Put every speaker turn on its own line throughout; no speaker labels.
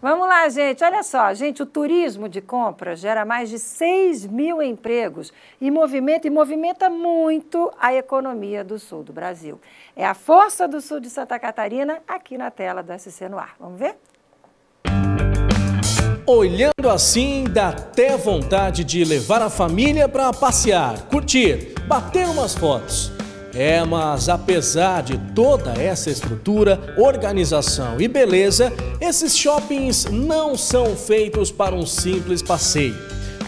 Vamos lá, gente. Olha só, gente, o turismo de compra gera mais de 6 mil empregos e movimenta e movimenta muito a economia do sul do Brasil. É a força do sul de Santa Catarina aqui na tela do SC no ar. Vamos ver?
Olhando assim, dá até vontade de levar a família para passear, curtir, bater umas fotos. É, mas apesar de toda essa estrutura, organização e beleza, esses shoppings não são feitos para um simples passeio.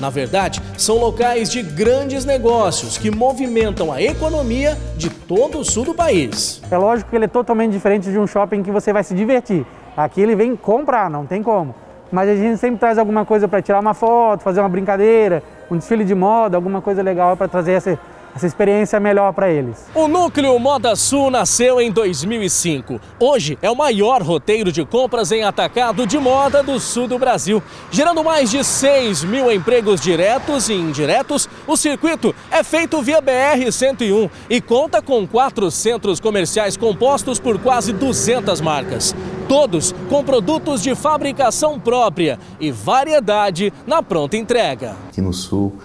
Na verdade, são locais de grandes negócios que movimentam a economia de todo o sul do país.
É lógico que ele é totalmente diferente de um shopping que você vai se divertir. Aqui ele vem comprar, não tem como. Mas a gente sempre traz alguma coisa para tirar uma foto, fazer uma brincadeira, um desfile de moda, alguma coisa legal para trazer essa essa experiência melhor para eles.
O Núcleo Moda Sul nasceu em 2005. Hoje é o maior roteiro de compras em atacado de moda do sul do Brasil. Gerando mais de 6 mil empregos diretos e indiretos, o circuito é feito via BR-101 e conta com quatro centros comerciais compostos por quase 200 marcas. Todos com produtos de fabricação própria e variedade na pronta entrega.
Aqui no sul,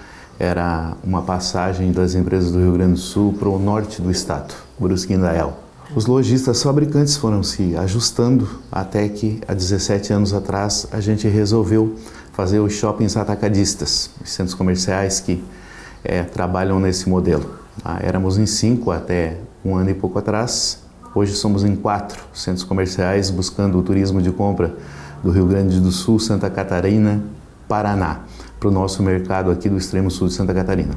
era uma passagem das empresas do Rio Grande do Sul para o norte do estado, Brusque-Indael. Os lojistas fabricantes foram se ajustando até que, há 17 anos atrás, a gente resolveu fazer os shoppings atacadistas, os centros comerciais que é, trabalham nesse modelo. Ah, éramos em cinco até um ano e pouco atrás, hoje somos em quatro centros comerciais buscando o turismo de compra do Rio Grande do Sul, Santa Catarina, Paraná para o nosso mercado aqui do extremo sul de Santa Catarina.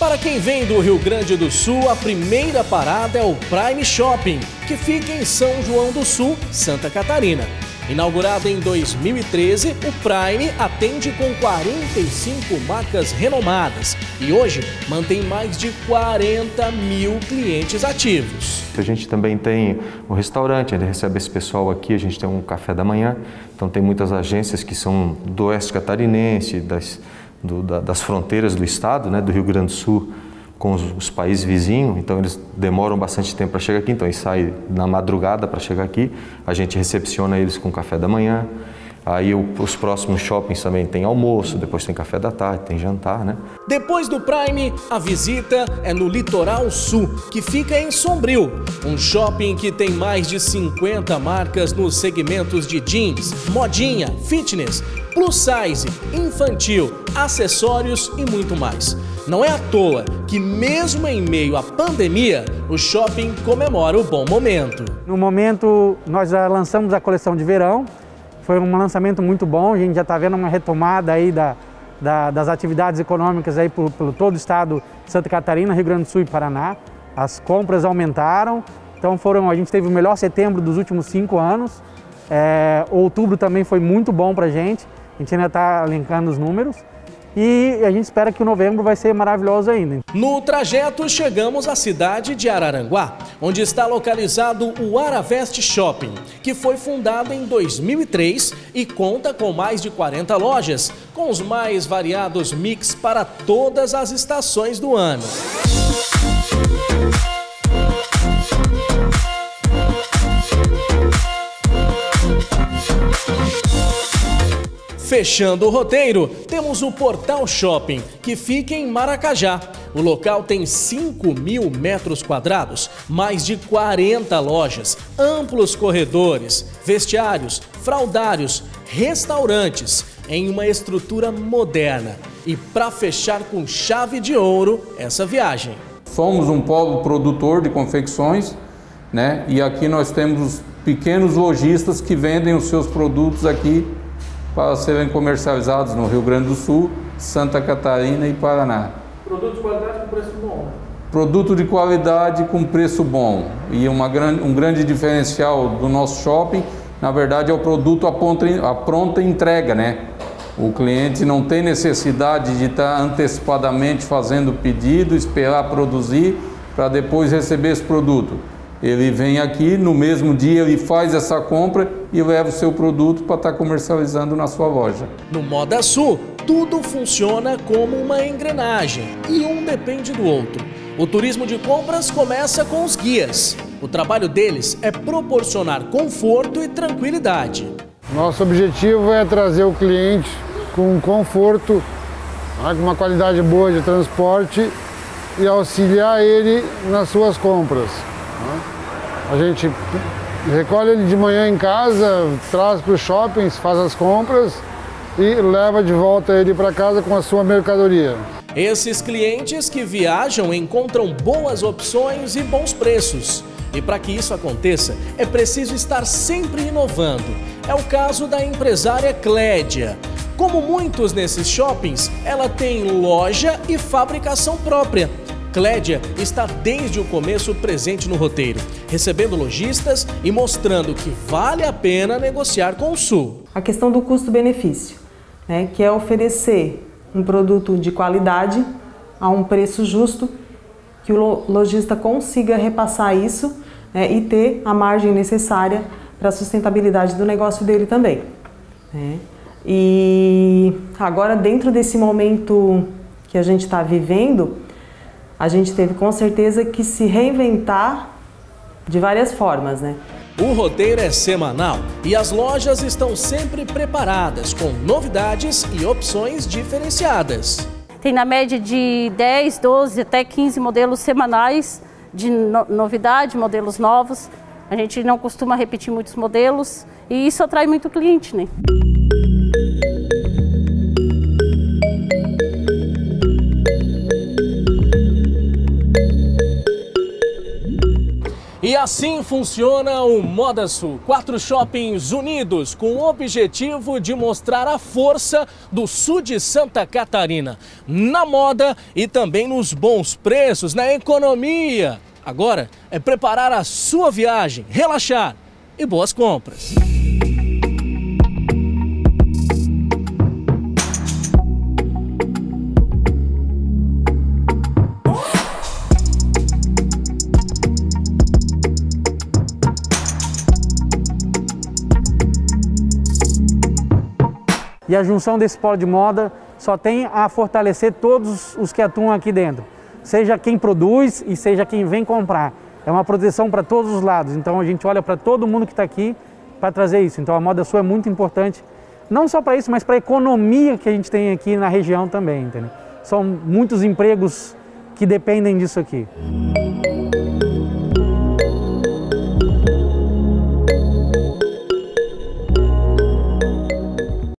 Para quem vem do Rio Grande do Sul, a primeira parada é o Prime Shopping, que fica em São João do Sul, Santa Catarina. Inaugurado em 2013, o Prime atende com 45 marcas renomadas e hoje mantém mais de 40 mil clientes ativos.
A gente também tem um restaurante, ele recebe esse pessoal aqui, a gente tem um café da manhã, então tem muitas agências que são do oeste catarinense, das, do, da, das fronteiras do estado, né, do Rio Grande do Sul, com os, os, países vizinhos, então eles demoram bastante tempo para chegar aqui, então eles saem na madrugada para chegar aqui, a gente recepciona eles com café da manhã, Aí os próximos shoppings também tem almoço, depois tem café da tarde, tem jantar, né?
Depois do Prime, a visita é no Litoral Sul, que fica em Sombrio. Um shopping que tem mais de 50 marcas nos segmentos de jeans, modinha, fitness, plus size, infantil, acessórios e muito mais. Não é à toa que, mesmo em meio à pandemia, o shopping comemora o bom momento.
No momento, nós já lançamos a coleção de verão. Foi um lançamento muito bom, a gente já está vendo uma retomada aí da, da, das atividades econômicas aí por, pelo todo o estado de Santa Catarina, Rio Grande do Sul e Paraná. As compras aumentaram, então foram, a gente teve o melhor setembro dos últimos cinco anos. É, outubro também foi muito bom para a gente. A gente ainda está linkando os números e a gente espera que o novembro vai ser maravilhoso ainda.
No trajeto, chegamos à cidade de Araranguá, onde está localizado o Aravest Shopping, que foi fundado em 2003 e conta com mais de 40 lojas, com os mais variados mix para todas as estações do ano. Fechando o roteiro, temos o Portal Shopping, que fica em Maracajá. O local tem 5 mil metros quadrados, mais de 40 lojas, amplos corredores, vestiários, fraudários, restaurantes, em uma estrutura moderna. E para fechar com chave de ouro essa viagem.
Somos um polo produtor de confecções, né? E aqui nós temos pequenos lojistas que vendem os seus produtos aqui para serem comercializados no Rio Grande do Sul, Santa Catarina e Paraná.
Produto de qualidade com preço bom.
Produto de qualidade com preço bom. E uma grande, um grande diferencial do nosso shopping, na verdade, é o produto a pronta entrega, né? O cliente não tem necessidade de estar antecipadamente fazendo pedido, esperar produzir para depois receber esse produto. Ele vem aqui, no mesmo dia ele faz essa compra e leva o seu produto para estar tá comercializando na sua loja.
No Moda Sul, tudo funciona como uma engrenagem e um depende do outro. O turismo de compras começa com os guias. O trabalho deles é proporcionar conforto e tranquilidade.
Nosso objetivo é trazer o cliente com conforto, né, com uma qualidade boa de transporte e auxiliar ele nas suas compras. A gente recolhe ele de manhã em casa, traz para os shoppings, faz as compras e leva de volta ele para casa com a sua mercadoria.
Esses clientes que viajam encontram boas opções e bons preços. E para que isso aconteça, é preciso estar sempre inovando. É o caso da empresária Clédia. Como muitos nesses shoppings, ela tem loja e fabricação própria. Clédia está desde o começo presente no roteiro, recebendo lojistas e mostrando que vale a pena negociar com o Sul.
A questão do custo-benefício, né, que é oferecer um produto de qualidade a um preço justo, que o lojista consiga repassar isso né, e ter a margem necessária para a sustentabilidade do negócio dele também. Né? E agora, dentro desse momento que a gente está vivendo, a gente teve com certeza que se reinventar de várias formas, né?
O roteiro é semanal e as lojas estão sempre preparadas com novidades e opções diferenciadas.
Tem na média de 10, 12 até 15 modelos semanais de no novidade, modelos novos. A gente não costuma repetir muitos modelos e isso atrai muito cliente, né?
E assim funciona o Moda Sul. Quatro shoppings unidos com o objetivo de mostrar a força do sul de Santa Catarina na moda e também nos bons preços, na economia. Agora é preparar a sua viagem, relaxar e boas compras.
E a junção desse polo de moda só tem a fortalecer todos os que atuam aqui dentro, seja quem produz e seja quem vem comprar. É uma proteção para todos os lados, então a gente olha para todo mundo que está aqui para trazer isso. Então a Moda Sul é muito importante, não só para isso, mas para a economia que a gente tem aqui na região também. Entendeu? São muitos empregos que dependem disso aqui.